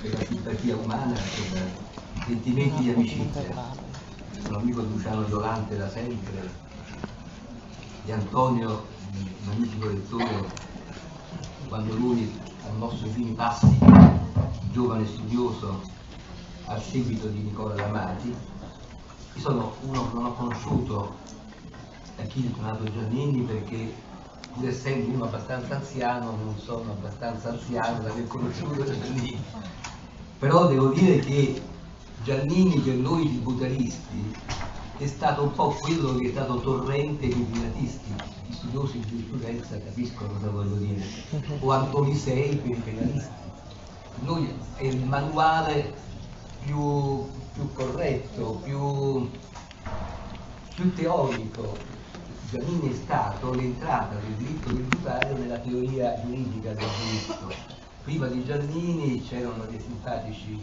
per la simpatia umana, per sentimenti di amicizia. Sono amico di Luciano Violante da sempre, di Antonio, magnifico lettore, quando lui ha mosso i primi passi, giovane studioso, al seguito di Nicola Lamati. Io sono uno che non ho conosciuto Achille Donato Giannini perché pur essendo uno abbastanza anziano non sono abbastanza anziano da aver conosciuto Giannini. Però devo dire che Giannini per noi tributaristi è stato un po' quello che è stato torrente per i piratisti. Gli studiosi di giurisprudenza capiscono cosa voglio dire. O Antonisei per i penalisti. Noi è il manuale più, più corretto, più, più teorico. Giannini è stato l'entrata del diritto tributario nella teoria giuridica del diritto. Prima di Giannini c'erano dei simpatici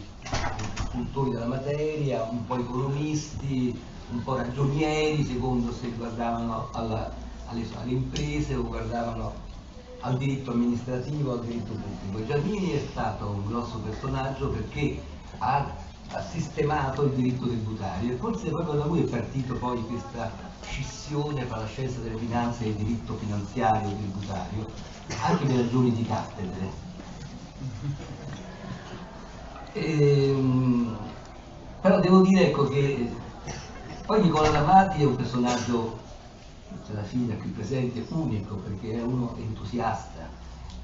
cultori della materia, un po' economisti, un po' ragionieri, secondo se guardavano alla, alle, alle imprese o guardavano al diritto amministrativo, al diritto pubblico. Giannini è stato un grosso personaggio perché ha, ha sistemato il diritto tributario e forse proprio da lui è partito poi questa scissione tra la scienza delle finanze e il diritto finanziario e tributario, anche per ragioni di cattedre. Ehm, però devo dire ecco, che poi Nicola Lamati è un personaggio, c'è la figlia qui presente, unico perché è uno entusiasta,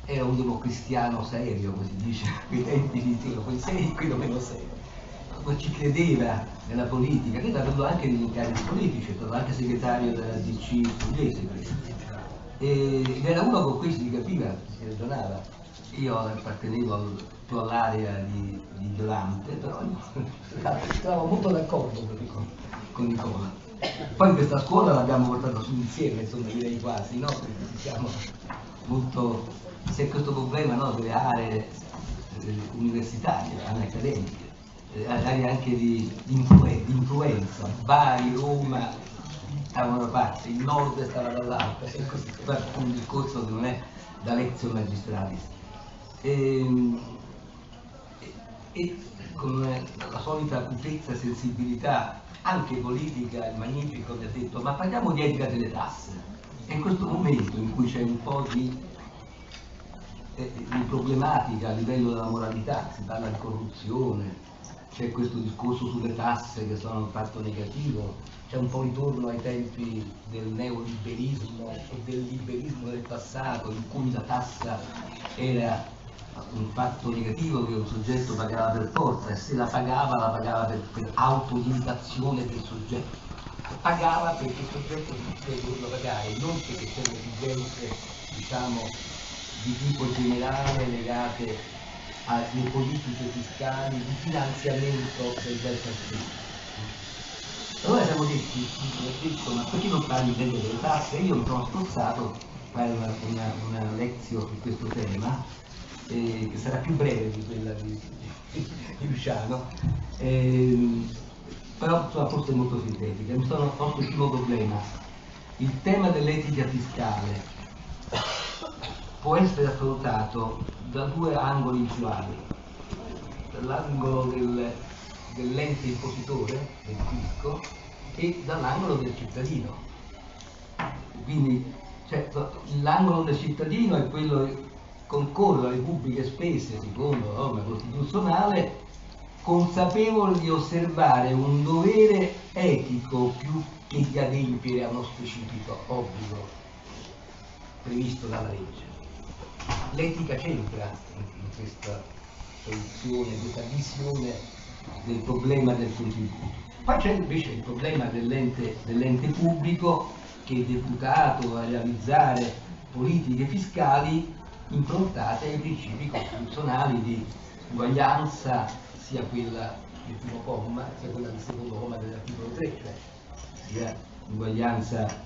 era un democristiano serio, come si dice, quei tempi quei seri, quello meno serio. Ma ci credeva nella politica, credo avuto anche degli incarichi politici, è stato anche segretario della DC pugliese, ed era uno con cui si capiva, si ragionava. Io appartenevo al, più all'area di, di Violante, però stavamo molto d'accordo con, con Nicola. Poi questa scuola l'abbiamo portata su insieme, insomma direi quasi, no? Perché siamo molto c'è questo problema no, delle aree eh, universitarie, aree accademiche, eh, aree anche di, di, influ- di, influenza, Bari, Roma stavano da parte, il nord stava dall'altra, e così un discorso che non è da lezione magistralis. E, e, e con la solita acutezza e sensibilità anche politica, il Magnifico mi ha detto ma parliamo di etica delle tasse. E in questo momento in cui c'è un po' di di problematica a livello della moralità, si parla di corruzione, c'è questo discorso sulle tasse che sono un fatto negativo, c'è un po' ritorno ai tempi del neoliberismo e del liberismo del passato in cui la tassa era un fatto negativo che un soggetto pagava per forza e se la pagava la pagava per, per autolimitazione del soggetto. Pagava perché il soggetto si dovuto pagare, non perché c'erano esigenze diciamo di tipo generale legate alle politiche fiscali di finanziamento del welfare. Allora siamo detti, ma perché non parli delle, delle tasse? Io mi sono sforzato a fare una, una, una lezione su questo tema, eh, che sarà più breve di quella di, di, di Luciano, eh, però insomma, forse molto sintetica. Mi sono posto il primo problema, il tema dell'etica fiscale può essere affrontato da due angoli usuali, dall'angolo del, dell'ente impositore, del fisco, e dall'angolo del cittadino. Quindi cioè, l'angolo del cittadino è quello che concorre alle pubbliche spese secondo la norma costituzionale consapevole di osservare un dovere etico più che di adempiere a uno specifico obbligo previsto dalla legge l'etica c'entra in questa soluzione, in questa visione del problema del contributo. Poi c'è invece il problema dell'ente, dell'ente pubblico che è deputato a realizzare politiche fiscali improntate ai principi costituzionali di uguaglianza, sia quella del primo comma, sia quella del secondo comma dell'articolo 3, cioè sia uguaglianza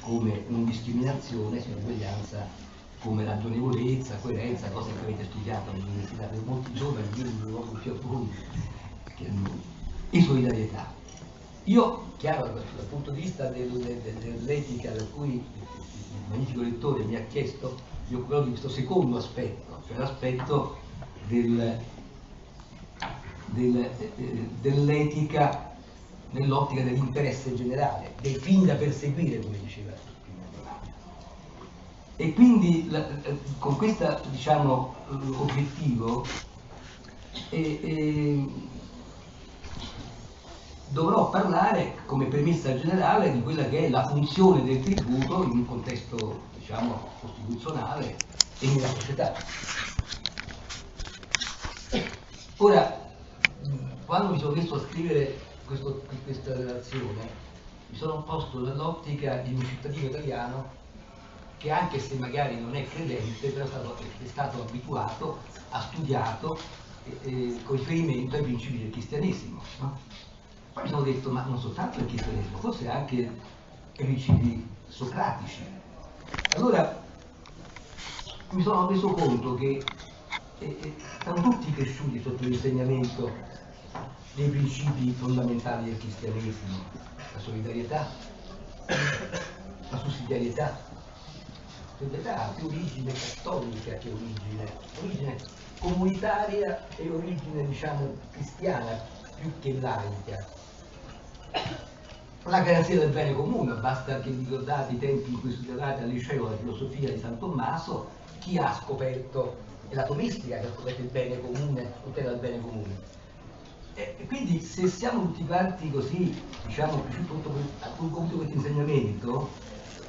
come non discriminazione, sia uguaglianza come ragionevolezza, coerenza, cose che avete studiato all'università per molti giovani, io non lo più a voi, e solidarietà. Io, chiaro, dal punto di vista del, del, dell'etica da cui il magnifico lettore mi ha chiesto, io occuperò di questo secondo aspetto, cioè l'aspetto del, del, dell'etica nell'ottica dell'interesse generale, dei fini da perseguire, come diceva e quindi la, eh, con questo diciamo, obiettivo eh, eh, dovrò parlare come premessa generale di quella che è la funzione del tributo in un contesto diciamo, costituzionale e nella società. Ora, quando mi sono messo a scrivere questo, questa relazione, mi sono posto nell'ottica di un cittadino italiano che anche se magari non è credente, però è stato, è stato abituato, ha studiato eh, eh, con riferimento ai principi del cristianesimo. No? Poi mi sono detto, ma non soltanto il cristianesimo, forse anche i principi socratici. Allora mi sono reso conto che eh, eh, siamo tutti cresciuti sotto l'insegnamento dei principi fondamentali del cristianesimo, la solidarietà, la sussidiarietà, società più origine cattolica che origine, origine comunitaria e origine diciamo cristiana più che laica. La garanzia del bene comune, basta che ricordate i tempi in cui studiavate al liceo la filosofia di San Tommaso, chi ha scoperto, è la tomistica che ha scoperto il bene comune, tutela del bene comune. E quindi se siamo tutti quanti così, diciamo, con questo insegnamento,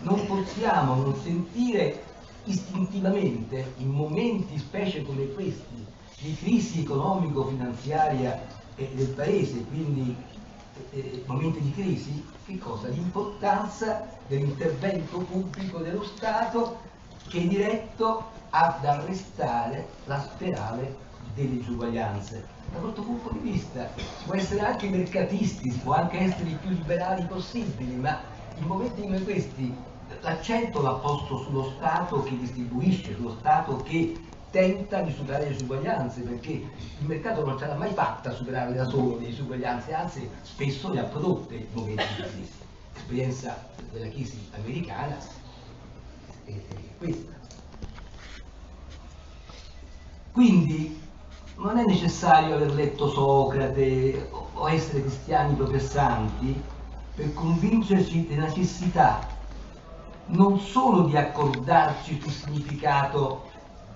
non possiamo non sentire istintivamente in momenti specie come questi di crisi economico-finanziaria del paese, quindi momenti di crisi, che cosa? L'importanza dell'intervento pubblico dello Stato che è diretto ad arrestare la spirale delle disuguaglianze. Da questo punto di vista si può essere anche mercatisti, si può anche essere i più liberali possibili, ma in momenti come questi l'accento va posto sullo Stato che distribuisce, sullo Stato che tenta di superare le disuguaglianze, perché il mercato non ce l'ha mai fatta a superare da solo le disuguaglianze, anzi spesso le ha prodotte in momenti di crisi. L'esperienza della crisi americana è questa. Quindi non è necessario aver letto Socrate o essere cristiani professanti per convincerci della necessità non solo di accordarci sul significato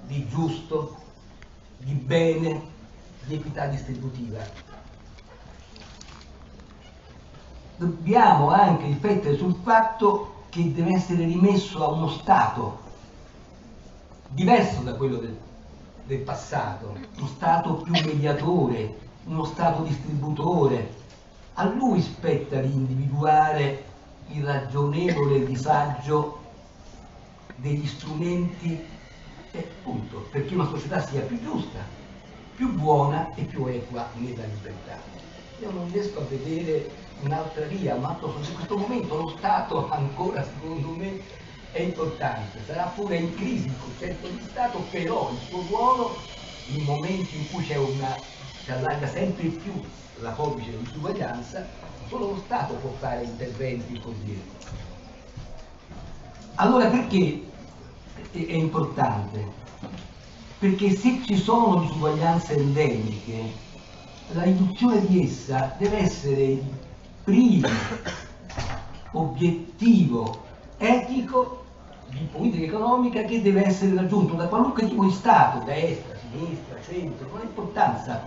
di giusto, di bene, di equità distributiva. Dobbiamo anche riflettere sul fatto che deve essere rimesso a uno Stato diverso da quello del, del passato, uno Stato più mediatore, uno Stato distributore. A lui spetta di individuare il ragionevole disagio degli strumenti eh, appunto, perché una società sia più giusta, più buona e più equa nella libertà. Io non riesco a vedere un'altra via, ma in questo momento lo Stato ancora secondo me è importante, sarà pure in crisi il concetto di Stato, però il suo ruolo in momenti in cui c'è una, si allarga sempre più la forbice di disuguaglianza, Solo lo Stato può fare interventi così. Allora perché è importante? Perché se ci sono disuguaglianze endemiche, la riduzione di essa deve essere il primo obiettivo etico di politica economica che deve essere raggiunto da qualunque tipo di Stato, destra, sinistra, centro, non ha importanza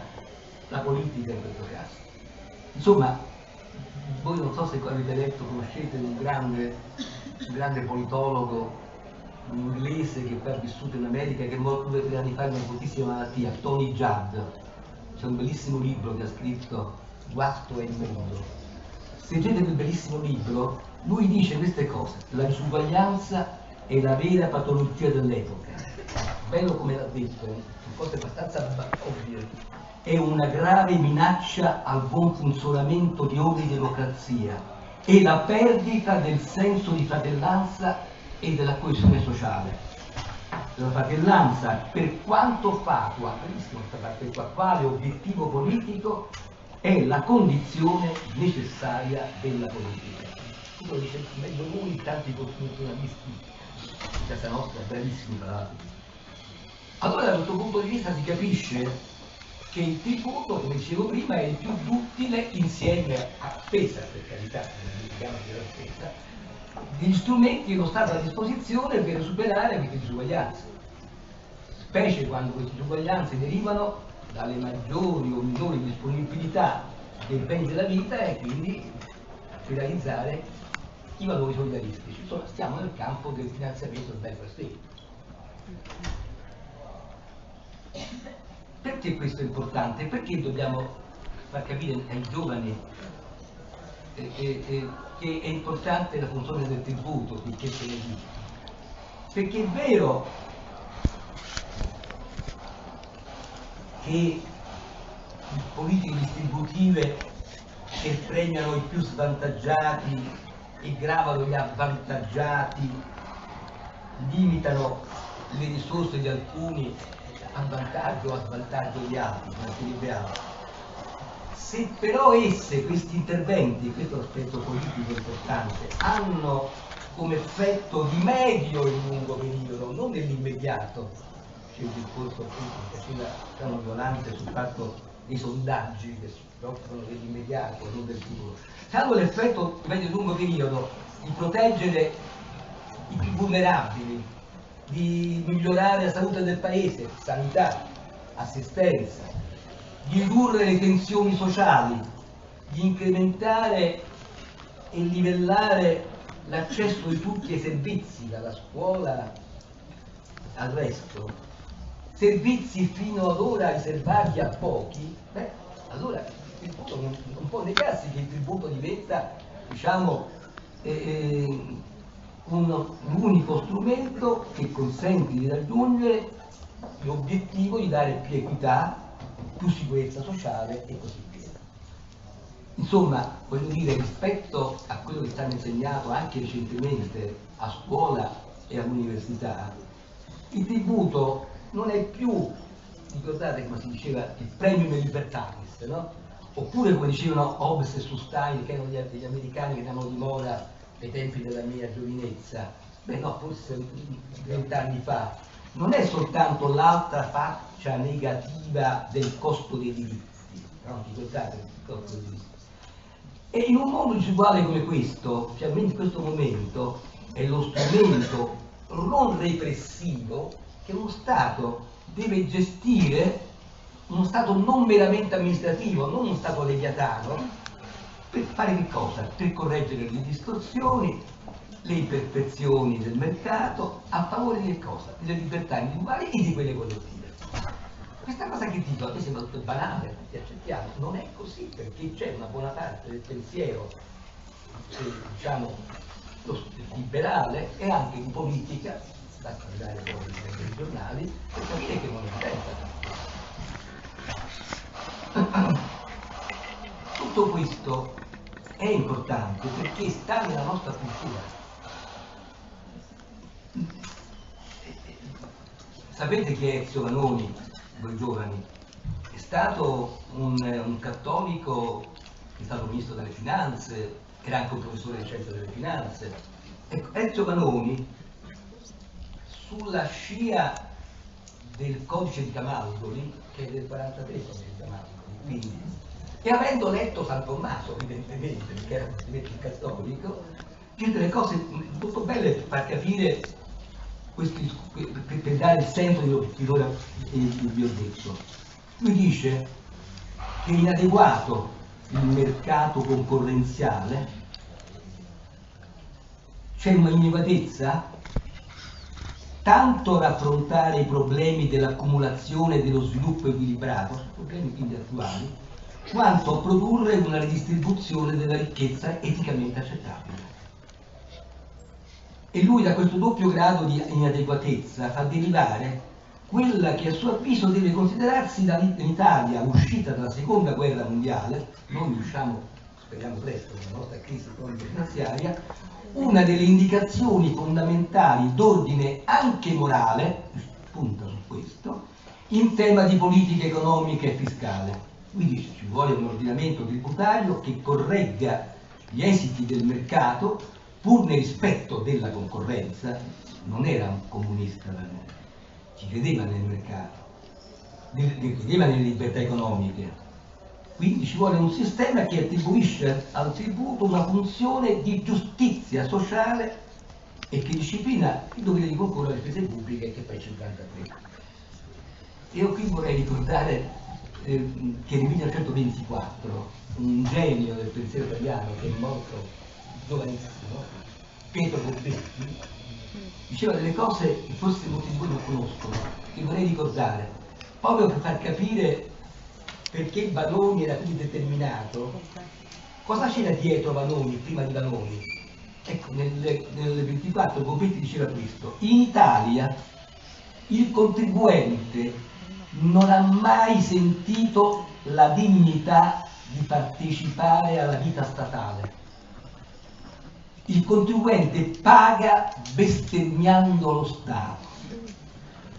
la politica in questo caso. Insomma, voi non so se avete letto, conoscete un grande, un grande politologo inglese che poi ha vissuto in America, che è morto due o tre anni fa di una bruttissima malattia, Tony Judd. C'è un bellissimo libro che ha scritto Guasto è il mondo. Se leggete quel bellissimo libro, lui dice queste cose. La disuguaglianza è la vera patologia dell'epoca. Bello come l'ha detto, sono cose abbastanza ovvie è una grave minaccia al buon funzionamento di ogni democrazia e la perdita del senso di fratellanza e della coesione sociale. La fratellanza, per quanto fatua, quale obiettivo politico, è la condizione necessaria della politica. Lo dice meglio lui tanti costituzionalisti di casa nostra, bravissimi tra l'altro. Allora da questo punto di vista si capisce che il tributo, come dicevo prima, è il più duttile insieme a spesa, per carità, spesa, degli strumenti che Stato ha a disposizione per superare queste disuguaglianze, specie quando queste disuguaglianze derivano dalle maggiori o minori disponibilità dei beni della vita e quindi realizzare i valori solidaristici. Insomma, stiamo nel campo del finanziamento del welfare state. Perché questo è importante? Perché dobbiamo far capire ai giovani eh, eh, eh, che è importante la funzione del tributo, dice. Perché è vero che politiche distributive che premiano i più svantaggiati e gravano gli avvantaggiati, limitano le risorse di alcuni a vantaggio o a svantaggio di altri, altro. Se però esse, questi interventi, questo aspetto politico importante, hanno come effetto di medio e lungo periodo, non dell'immediato, c'è il discorso appunto che faceva Stano Volante sul fatto dei sondaggi che si preoccupano dell'immediato non del futuro, hanno l'effetto di medio e lungo periodo di proteggere i più vulnerabili, di migliorare la salute del paese, sanità, assistenza, di ridurre le tensioni sociali, di incrementare e livellare l'accesso di tutti ai servizi, dalla scuola al resto, servizi fino ad ora riservati a pochi, beh, allora il tributo non, non può negarsi che il tributo diventa, diciamo, eh, eh l'unico strumento che consente di raggiungere l'obiettivo di dare più equità, più sicurezza sociale e così via. Insomma, voglio dire, rispetto a quello che è stato insegnato anche recentemente a scuola e all'università, il tributo non è più, ricordate come si diceva, il premium libertatis, no? Oppure come dicevano Hobbes e Sustain, che erano gli, gli americani che erano di moda ai tempi della mia giovinezza, beh no, forse vent'anni fa, non è soltanto l'altra faccia negativa del costo dei diritti, no? Ricordate il costo dei diritti. E in un mondo disuguale come questo, cioè in questo momento, è lo strumento non repressivo che uno Stato deve gestire, uno Stato non meramente amministrativo, non uno Stato leviatano, per fare che cosa? Per correggere le distorsioni, le imperfezioni del mercato a favore di cosa? Delle libertà individuali e di quelle collettive. Questa cosa che dico a me sembra tutto banale, ti accettiamo, non è così perché c'è una buona parte del pensiero, eh, diciamo, liberale e anche di politica, basta guardare poi i giornali, per capire che non è senza. Tutto questo è importante perché sta nella nostra cultura. Sapete chi è Ezio Vanoni, voi giovani? È stato un, un cattolico è stato ministro delle finanze, era anche un professore di scienze delle finanze. Ecco, Ezio Vanoni, sulla scia del codice di Camaldoli, che è del 43 il codice di Camaldoli, quindi e avendo letto San Tommaso, evidentemente, perché era un cattolico, dice delle cose molto belle per far capire, questi, per, dare il senso di quello che vi ho detto. Lui dice che è inadeguato il mercato concorrenziale, c'è una inadeguatezza tanto ad affrontare i problemi dell'accumulazione e dello sviluppo equilibrato, problemi quindi attuali, quanto a produrre una ridistribuzione della ricchezza eticamente accettabile. E lui da questo doppio grado di inadeguatezza fa derivare quella che a suo avviso deve considerarsi in Italia l'uscita dalla seconda guerra mondiale, noi usciamo, speriamo presto, dalla nostra crisi economica finanziaria, una delle indicazioni fondamentali d'ordine anche morale, punta su questo, in tema di politica economica e fiscale. Quindi ci vuole un ordinamento tributario che corregga gli esiti del mercato pur nel rispetto della concorrenza, non era un comunista da noi, ci credeva nel mercato, credeva nelle libertà economiche. Quindi ci vuole un sistema che attribuisce al tributo una funzione di giustizia sociale e che disciplina il dovere di concorrere alle spese pubbliche che fa il 53. Io qui vorrei ricordare eh, che nel 1924 un genio del pensiero italiano che è morto giovanissimo, Pietro Borbetti, diceva delle cose che forse molti di voi non conoscono, che vorrei ricordare, proprio per far capire perché Vanoni era così determinato. Cosa c'era dietro Vanoni, prima di Vanoni? Ecco, nel, nel 24 Borbetti diceva questo, in Italia il contribuente non ha mai sentito la dignità di partecipare alla vita statale il contribuente paga bestemmiando lo Stato,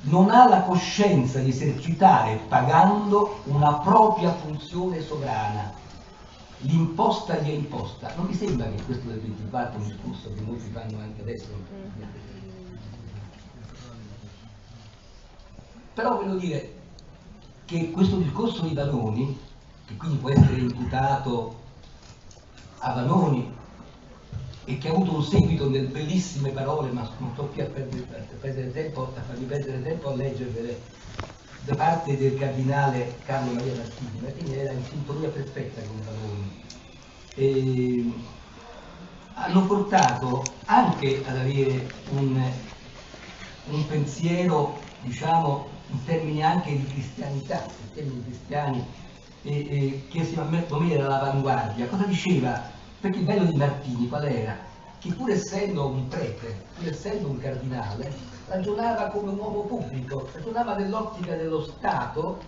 non ha la coscienza di esercitare pagando una propria funzione sovrana. L'imposta gli è imposta. Non mi sembra che questo del 24 è un discorso che molti fanno anche adesso? Però voglio dire che questo discorso di Vanoni, che quindi può essere imputato a Vanoni e che ha avuto un seguito nelle bellissime parole, ma non sto più a perdere, tempo, a farmi perdere tempo a leggervele da parte del cardinale Carlo Maria Martini. Martini era in sintonia perfetta con Valori. E hanno portato anche ad avere un, un pensiero, diciamo, in termini anche di cristianità, in termini cristiani, e, e, che si era all'avanguardia. Cosa diceva perché il bello di Martini qual era? Che pur essendo un prete, pur essendo un cardinale, ragionava come un uomo pubblico, ragionava nell'ottica dello Stato,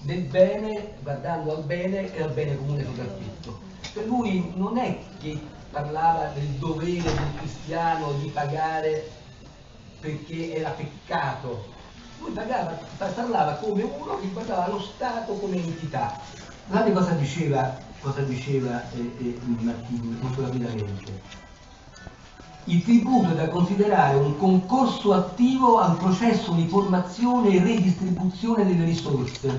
del bene, guardando al bene e al bene comune soprattutto. Per lui non è che parlava del dovere del cristiano di pagare perché era peccato, lui pagava, parlava come uno che guardava lo Stato come entità. Guardate cosa diceva cosa diceva eh, eh, Martini molto rapidamente. Il tributo è da considerare un concorso attivo al processo di formazione e redistribuzione delle risorse,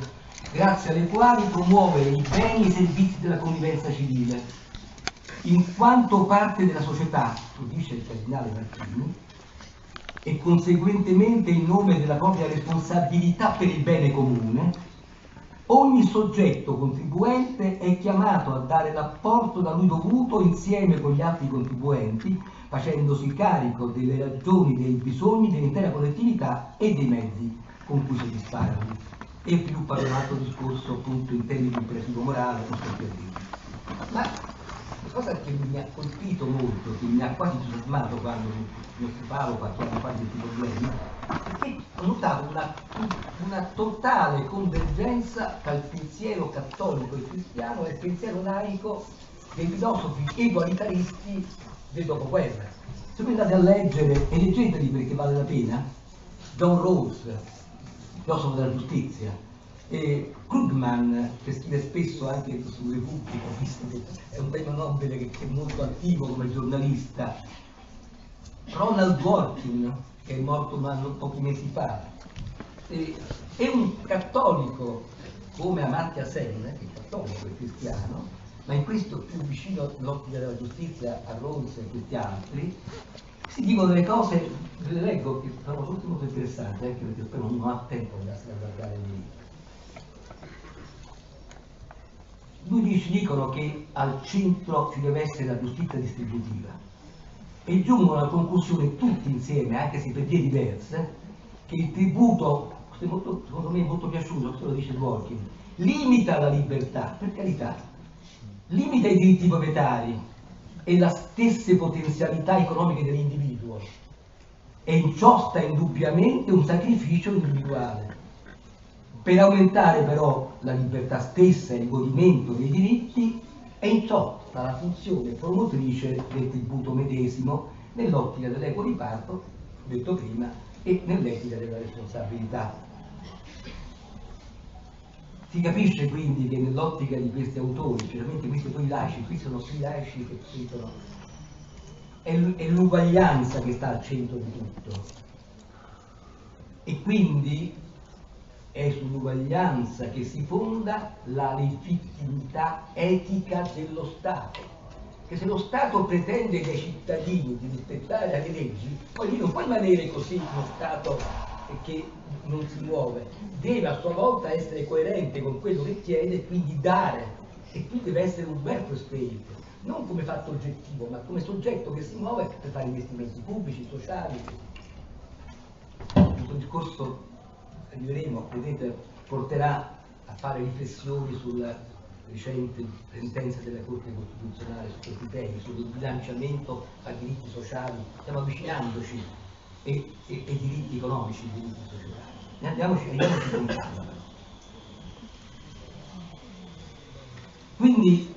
grazie alle quali promuovere i beni e i servizi della convivenza civile, in quanto parte della società, dice il cardinale Martini, e conseguentemente in nome della propria responsabilità per il bene comune, Ogni soggetto contribuente è chiamato a dare l'apporto da lui dovuto insieme con gli altri contribuenti, facendosi carico delle ragioni, dei bisogni dell'intera collettività e dei mezzi con cui soddisfarli. E sviluppare un altro discorso appunto in termini di imperativo morale, non più a dire. Ma la cosa che mi ha colpito molto, che mi ha quasi entusiasmato quando mi occupavo quattro anni fa di questi problemi, perché ho notato una, una, totale convergenza tra il pensiero cattolico e cristiano e il pensiero laico dei filosofi egualitaristi del dopoguerra. Se voi andate a leggere, e leggeteli perché vale la pena, John Rawls, filosofo della giustizia, e Krugman, che scrive spesso anche su Repubblica, visto che è un premio Nobel che è molto attivo come giornalista, Ronald Dworkin, che è morto anno, pochi mesi fa, e, è un cattolico come Amartya Sen, che è cattolico e cristiano, ma in questo più vicino all'ottica della giustizia a Rawls e questi altri, si dicono delle cose, le leggo, che sono molto interessanti, anche perché spero non ha tempo di andare a guardare lì. Lui dice, dicono che al centro ci deve essere la giustizia distributiva e giungono alla conclusione tutti insieme, anche se per vie diverse, che il tributo, molto, secondo me è molto piaciuto, questo lo dice Dworkin, limita la libertà, per carità, limita i diritti proprietari e le stesse potenzialità economiche dell'individuo e in ciò sta indubbiamente un sacrificio individuale. Per aumentare però la libertà stessa e il godimento dei diritti in ciò sta la funzione promotrice del tributo medesimo nell'ottica dell'equo riparto, detto prima, e nell'etica della responsabilità. Si capisce quindi che nell'ottica di questi autori, specialmente questi autori laici, qui sono qui laici che citano, è l'uguaglianza che sta al centro di tutto. E quindi è sull'uguaglianza che si fonda la legittimità etica dello Stato. Che se lo Stato pretende dai cittadini di rispettare le leggi, poi lì non può rimanere così uno Stato che non si muove, deve a sua volta essere coerente con quello che chiede e quindi dare, e qui deve essere un welfare state, non come fatto oggettivo, ma come soggetto che si muove per fare investimenti pubblici, sociali. Questo discorso arriveremo, vedete, porterà a fare riflessioni sulla recente sentenza della Corte Costituzionale su questi temi, sul bilanciamento tra diritti sociali, stiamo avvicinandoci e, e, e diritti economici, e diritti sociali. Andiamoci, andiamoci con calma. Quindi,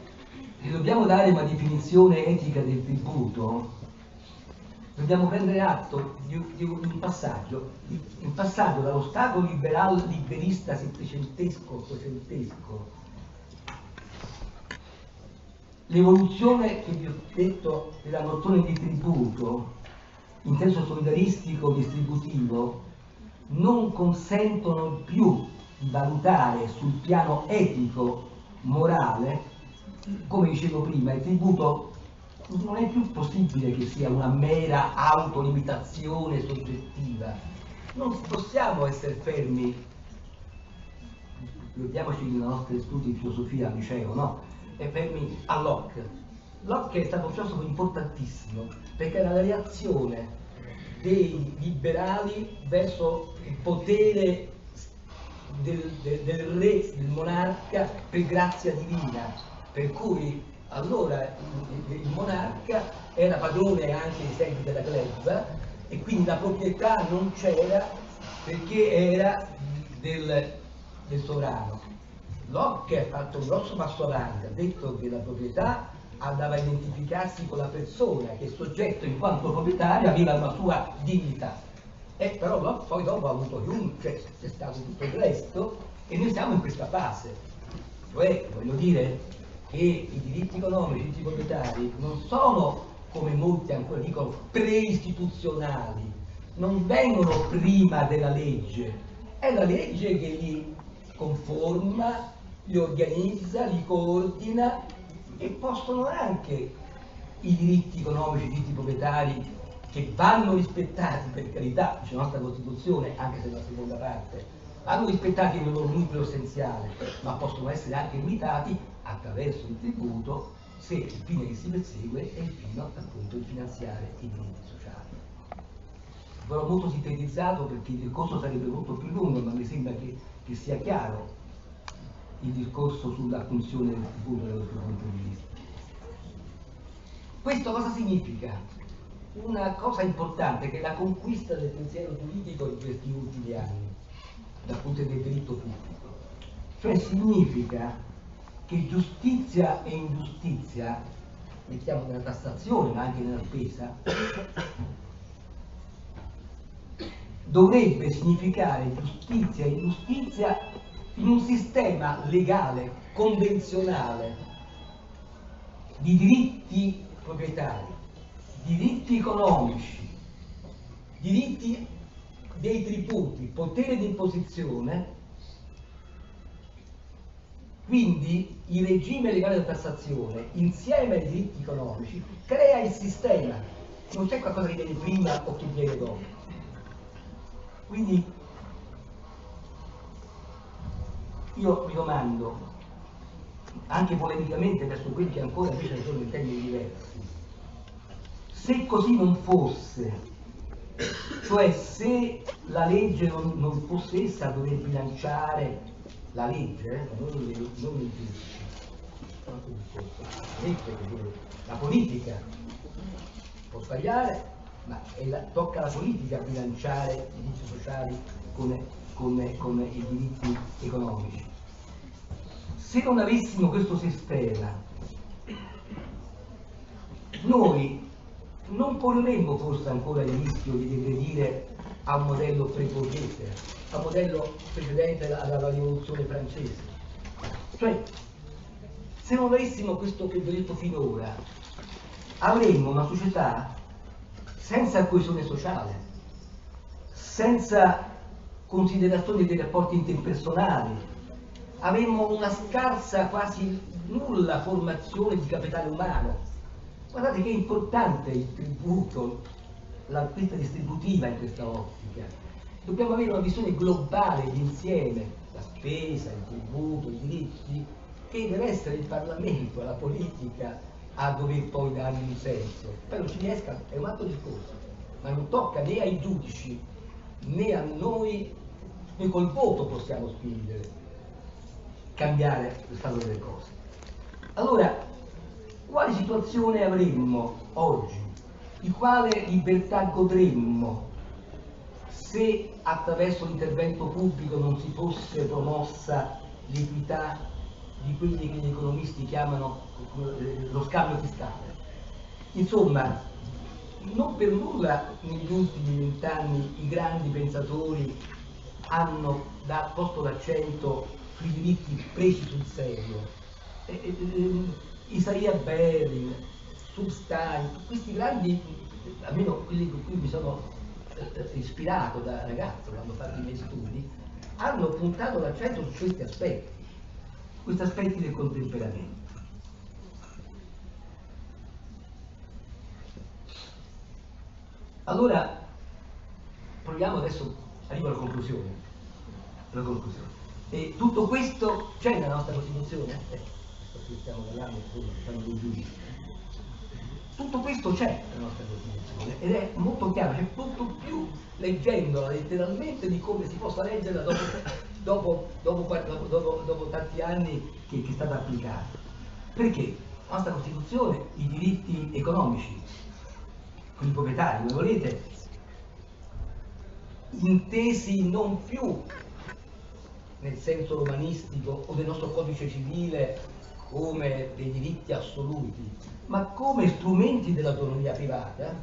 se dobbiamo dare una definizione etica del tributo, dobbiamo prendere atto di, di un passaggio, di, un passaggio dallo Stato liberal, liberista settecentesco, ottocentesco, l'evoluzione che vi ho detto della nozione di tributo in senso solidaristico distributivo non consentono più di valutare sul piano etico morale come dicevo prima il tributo non è più possibile che sia una mera autolimitazione soggettiva. Non possiamo essere fermi, ricordiamoci dei nostri studi di filosofia al liceo, no? E fermi a Locke. Locke è stato un filosofo importantissimo perché era la reazione dei liberali verso il potere del, del, del re, del monarca per grazia divina, per cui allora il, il monarca era padrone anche dei segni della gleba e quindi la proprietà non c'era perché era del, del sovrano. Locke ha fatto un grosso passo avanti, ha detto che la proprietà andava a identificarsi con la persona, che il soggetto in quanto proprietario aveva una sua dignità. E però poi dopo ha avuto Jung, cioè c'è stato tutto il resto e noi siamo in questa fase. Cioè, voglio dire, che i diritti economici, i diritti proprietari non sono, come molti ancora dicono, preistituzionali, non vengono prima della legge, è la legge che li conforma, li organizza, li coordina e possono anche i diritti economici, i diritti proprietari che vanno rispettati per carità, dice la nostra Costituzione, anche se la seconda parte, vanno rispettati nel loro nucleo essenziale, ma possono essere anche limitati attraverso il tributo se il fine che si persegue è il fine appunto di finanziare i diritti sociali. Però molto sintetizzato perché il discorso sarebbe molto più lungo, ma mi sembra che, che sia chiaro il discorso sulla funzione del tributo dal vostro punto di vista. Questo cosa significa? Una cosa importante che è la conquista del pensiero politico in questi ultimi anni, dal punto di vista del diritto pubblico. Cioè significa che giustizia e ingiustizia, mettiamo nella tassazione ma anche nella spesa, dovrebbe significare giustizia e ingiustizia in un sistema legale, convenzionale, di diritti proprietari, diritti economici, diritti dei tributi, potere di imposizione quindi il regime legale della tassazione, insieme ai diritti economici, crea il sistema. Non c'è qualcosa che viene prima o che viene dopo. Quindi io mi domando, anche polemicamente verso quelli che ancora invece sono in termini diversi, se così non fosse, cioè se la legge non, non fosse essa a dover bilanciare la legge, non, non il giudice, la politica può sbagliare, ma la, tocca alla politica bilanciare i diritti sociali con, con, con i diritti economici. Se non avessimo questo sistema, noi non correremmo forse ancora il rischio di regredire a un modello prepotente, al modello precedente alla rivoluzione francese. Cioè, se non avessimo questo che ho detto finora, avremmo una società senza coesione sociale, senza considerazione dei rapporti interpersonali, avemmo una scarsa, quasi nulla formazione di capitale umano. Guardate che importante il tributo, la questa distributiva in questa ottica. Dobbiamo avere una visione globale, d'insieme, la spesa, il tributo, i diritti, che deve essere il Parlamento, la politica a dover poi dargli un senso. Non ci riesca, è un altro discorso, ma non tocca né ai giudici né a noi, noi col voto possiamo spingere, cambiare lo stato delle cose. Allora, quale situazione avremmo oggi? Di quale libertà godremmo se attraverso l'intervento pubblico non si fosse promossa l'equità di quelli che gli economisti chiamano eh, lo scambio fiscale. Insomma, non per nulla negli ultimi vent'anni i grandi pensatori hanno da, posto l'accento sui diritti presi sul serio. Eh, eh, Isaia Berlin, Substein, questi grandi, almeno quelli con cui mi sono eh, ispirato da ragazzo quando ho fatto i miei studi, hanno puntato l'accento su questi aspetti questi aspetti del contemperamento. Allora, proviamo adesso, arrivo alla conclusione. Alla conclusione. E tutto questo c'è nella nostra Costituzione? Stiamo parlando, diciamo, dei giudici. Tutto questo c'è nella nostra Costituzione ed è molto chiaro, c'è molto più leggendola letteralmente di come si possa leggerla dopo dopo, dopo, dopo, tanti anni che, che, è stata applicata. Perché la nostra Costituzione, i diritti economici, quelli proprietari, come volete, intesi non più nel senso romanistico o del nostro codice civile come dei diritti assoluti, ma come strumenti dell'autonomia privata,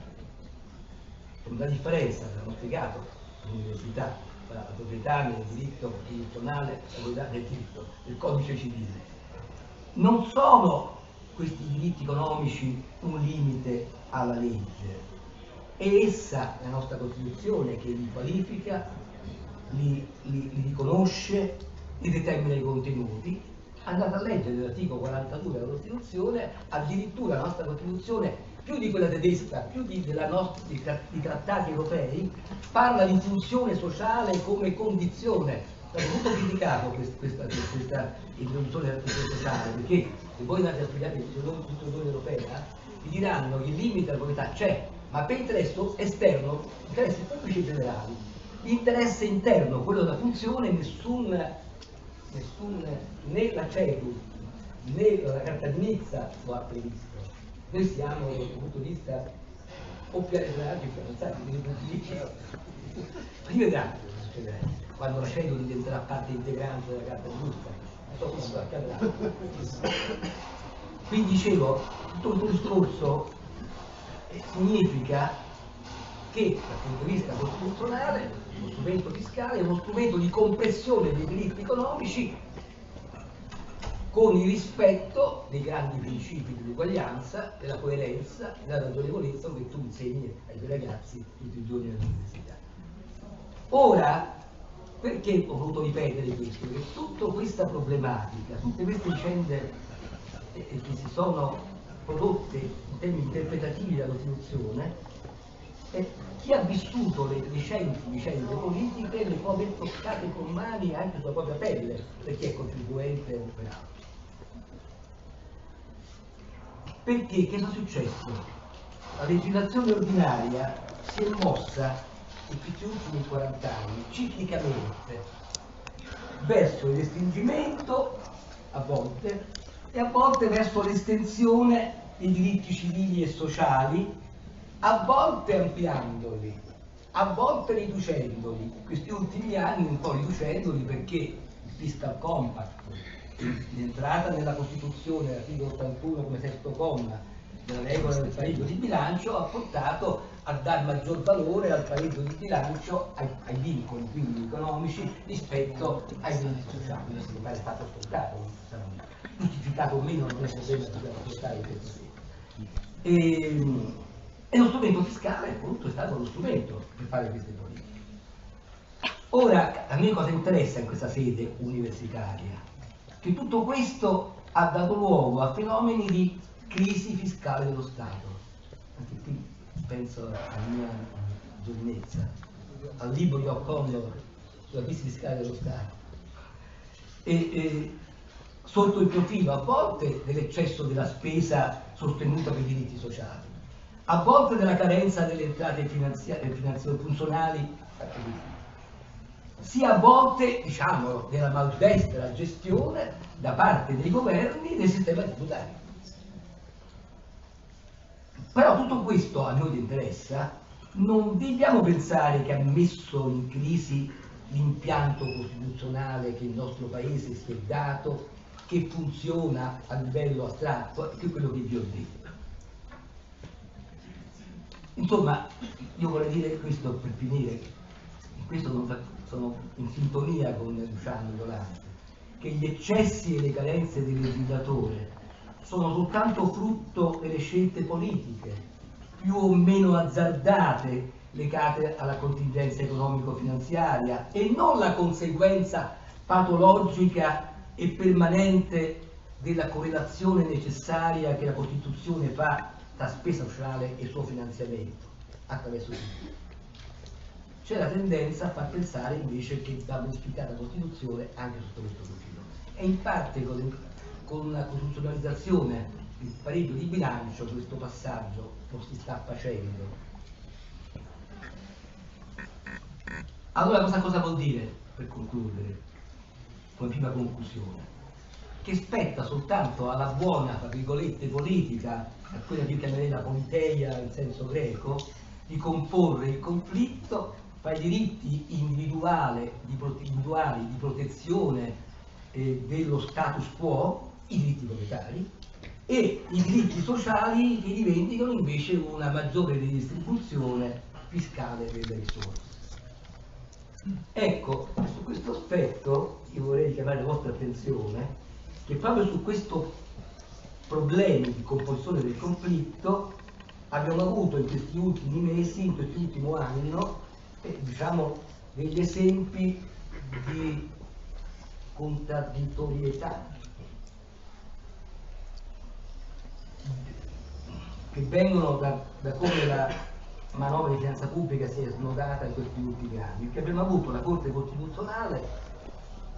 con una differenza, l'abbiamo spiegato all'università, la proprietà nel diritto costituzionale, la proprietà del diritto, del codice civile. Non sono questi diritti economici un limite alla legge, è essa, la nostra Costituzione, che li qualifica, li, li, li riconosce, li determina i contenuti. Andate a leggere l'articolo 42 della Costituzione, addirittura la nostra Costituzione più di quella tedesca, più di, nostra, di, di, trattati europei, parla di funzione sociale come condizione. È molto criticato questa, questa, questa introduzione della funzione sociale, perché se voi andate a studiare l'istituzione europea, vi diranno che il limite della proprietà c'è, ma per interesse esterno, interessi pubblici e generali. L'interesse interno, quello della funzione, nessun, nessun né la CEDU né la Carta di Nizza lo ha previsto. Noi siamo dal punto di vista o pianetari o pianetari, quindi punti di vista. Io succederà quando la CEDU diventerà parte integrante della carta giusta. Non so quando accadrà. Quindi dicevo, tutto questo discorso eh, significa che dal punto di vista costituzionale lo strumento fiscale è uno strumento di compressione dei diritti economici con il rispetto dei grandi principi dell'uguaglianza, della coerenza e della ragionevolezza che tu insegni ai tuoi ragazzi tutti i giorni all'università. Ora, perché ho voluto ripetere questo? Perché tutta questa problematica, tutte queste vicende eh, eh, che si sono prodotte in termini interpretativi della Costituzione, eh, chi ha vissuto le recenti vicende politiche le può aver toccate con mani anche sulla propria pelle, per chi è contribuente o operato. Perché che è successo? La legislazione ordinaria si è mossa in questi ultimi 40 anni ciclicamente verso il restringimento a volte e a volte verso l'estensione dei diritti civili e sociali, a volte ampliandoli, a volte riducendoli. Questi ultimi anni un po' riducendoli perché il fiscal compact l'entrata nella Costituzione, l'articolo 81 come sesto comma della regola del pareggio di bilancio, ha portato a dare maggior valore al pareggio di bilancio ai, ai vincoli quindi economici rispetto ai diritti sociali. Questo mi pare stato ascoltato, giustificato o meno non è problema di ascoltare questo e, lo strumento fiscale appunto è stato lo strumento per fare queste politiche. Ora, a me cosa interessa in questa sede universitaria? Che tutto questo ha dato luogo a fenomeni di crisi fiscale dello Stato. Anche qui penso alla mia giovinezza, al libro di O'Connor sulla crisi fiscale dello Stato. E, e, sotto il profilo a volte dell'eccesso della spesa sostenuta per i diritti sociali, a volte della carenza delle entrate finanziarie, funzionali sia a volte, diciamo, della maldestra gestione da parte dei governi del sistema tributario. Però tutto questo a noi interessa, non dobbiamo pensare che ha messo in crisi l'impianto costituzionale che il nostro paese si è dato, che funziona a livello astratto, che è quello che vi ho detto. Insomma, io vorrei dire questo per finire, questo non sono in sintonia con Luciano Violante, che gli eccessi e le carenze del legislatore sono soltanto frutto delle scelte politiche, più o meno azzardate, legate alla contingenza economico-finanziaria e non la conseguenza patologica e permanente della correlazione necessaria che la Costituzione fa tra spesa sociale e suo finanziamento attraverso il c'è la tendenza a far pensare invece che va modificata la Costituzione anche sotto questo profilo. E in parte con, con la costituzionalizzazione del pareggio di bilancio questo passaggio lo si sta facendo. Allora cosa, cosa vuol dire, per concludere, come prima conclusione? Che spetta soltanto alla buona, tra virgolette, politica, a quella che chiamerei la politeia in senso greco, di comporre il conflitto fra i diritti individuali di, protezione eh, dello status quo, i diritti proprietari, e i diritti sociali che rivendicano invece una maggiore ridistribuzione fiscale delle risorse. Ecco, su questo aspetto io vorrei chiamare la vostra attenzione che proprio su questo problema di composizione del conflitto abbiamo avuto in questi ultimi mesi, in quest'ultimo anno, eh, diciamo, degli esempi di contraddittorietà. Che vengono da, da, come la manovra di finanza pubblica si è snodata in questi ultimi anni, che abbiamo avuto la Corte Costituzionale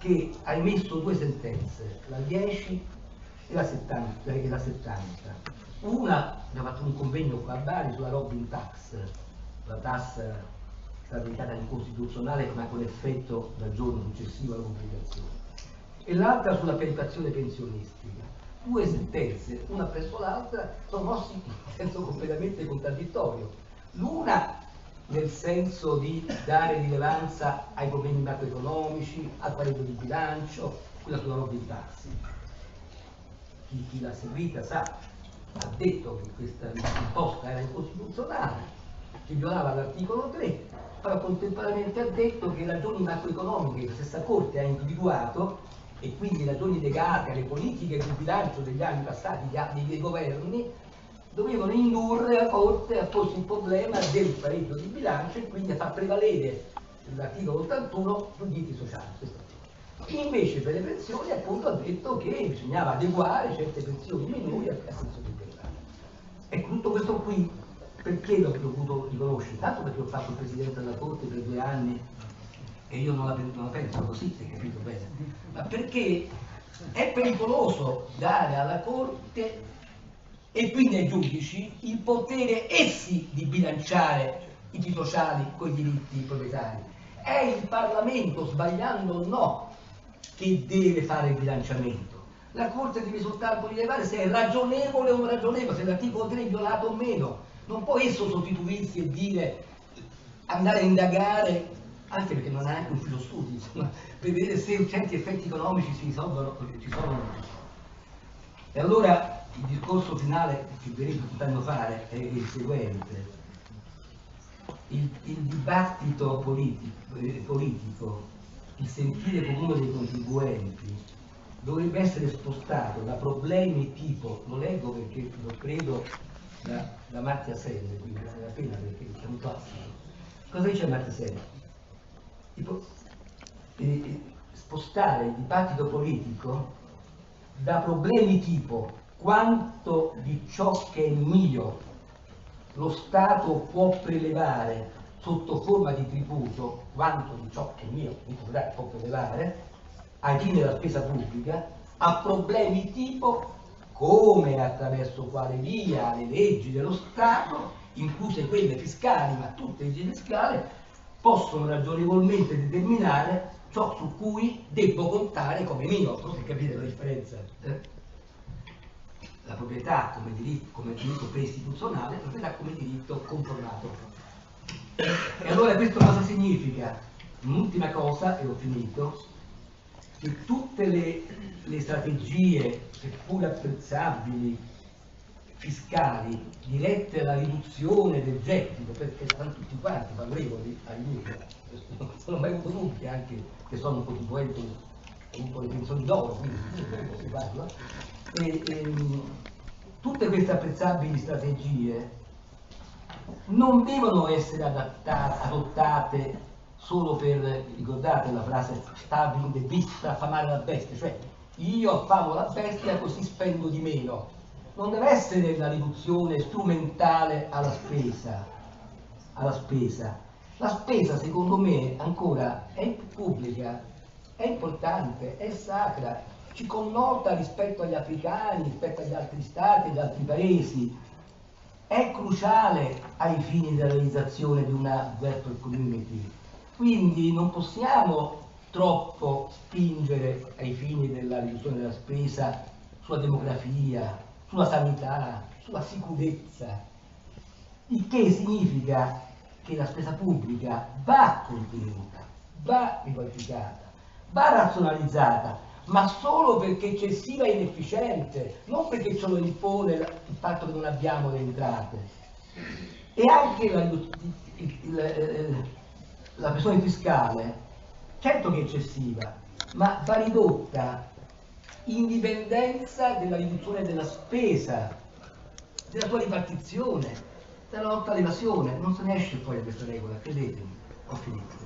che ha emesso due sentenze, la 10 e la 70. E la 70. Una abbiamo fatto un convegno qua a Bari sulla Robin Tax, la tassa stata dichiarata incostituzionale ma con effetto dal giorno successivo alla pubblicazione, e l'altra sulla perequazione pensionistica. Due sentenze, una presso l'altra, sono mossi in senso completamente contraddittorio. L'una nel senso di dare rilevanza ai problemi macroeconomici, al pareggio di bilancio, quella sulla Robin Tax. Chi, chi l'ha seguita sa, ha detto che questa imposta era incostituzionale, che violava l'articolo 3, però contemporaneamente ha detto che ragioni macroeconomiche che la stessa Corte ha individuato e quindi ragioni legate alle politiche di bilancio degli anni passati dei governi dovevano indurre la Corte a porsi il problema del pareggio di bilancio e quindi a far prevalere l'articolo 81 sui diritti sociali. Invece per le pensioni appunto ha detto che bisognava adeguare certe pensioni minori a pensioni integrali. Ecco, tutto questo qui perché l'ho dovuto riconoscere? Tanto perché ho fatto il Presidente della Corte per due anni e io non la, non la penso così, hai capito bene? Ma perché è pericoloso dare alla Corte e quindi ai giudici il potere essi di bilanciare i diritti sociali con i diritti proprietari. È il Parlamento, sbagliando o no, che deve fare il bilanciamento. La Corte deve soltanto rilevare se è ragionevole o non ragionevole, se l'articolo 3 è violato o meno non può esso sostituirsi e dire andare a indagare, anche perché non ha neanche un filo studi, insomma, per vedere se certi effetti economici si risolvono, ci sono o non ci sono. E allora il discorso finale che verrei tentando fare è il seguente. Il, il dibattito politico, eh, politico, il sentire comune dei contribuenti dovrebbe essere spostato da problemi tipo, lo leggo perché lo credo da, da Martia Selle, quindi vale la pena perché è un classico. Cosa dice Martia Selle? Tipo, eh, spostare il dibattito politico da problemi tipo quanto di ciò che è mio lo Stato può prelevare sotto forma di tributo, quanto di ciò che è mio può prelevare, ai fini della spesa pubblica, a problemi tipo come attraverso quale via le leggi dello Stato, incluse quelle fiscali, ma tutte le leggi fiscali, possono ragionevolmente determinare ciò su cui devo contare come mio, non so se capite la differenza. La proprietà come diritto, come diritto preistituzionale, la proprietà come diritto controllato. E allora questo cosa significa? Un'ultima cosa, e ho finito, che tutte le, le strategie, seppur apprezzabili, fiscali, dirette alla riduzione del gettito, perché saranno tutti quanti favorevoli all'uso, non sono mai avuto anche che sono ho avuto le pensioni d'oro, quindi si parla, e, e, ehm, tutte queste apprezzabili strategie non devono essere adattate, adottate solo per, ricordate la frase the beast, per affamare la bestia, cioè io affamo la bestia così spendo di meno. Non deve essere la riduzione strumentale alla spesa, alla spesa. La spesa secondo me ancora è pubblica, è importante, è sacra, ci connota rispetto agli africani, rispetto agli altri stati, agli altri paesi, è cruciale ai fini della realizzazione di una virtual community. Quindi non possiamo troppo spingere ai fini della riduzione della spesa sulla demografia, sulla sanità, sulla sicurezza, il che significa che la spesa pubblica va contenuta, va riqualificata, va razionalizzata, ma solo perché eccessiva e inefficiente, non perché ce lo impone il fatto che non abbiamo le entrate. E anche la, il, la pressione fiscale, certo che è eccessiva, ma va ridotta in dipendenza della riduzione della spesa, della sua ripartizione, della lotta all'evasione. Non se ne esce fuori da questa regola, credetemi. Ho finito.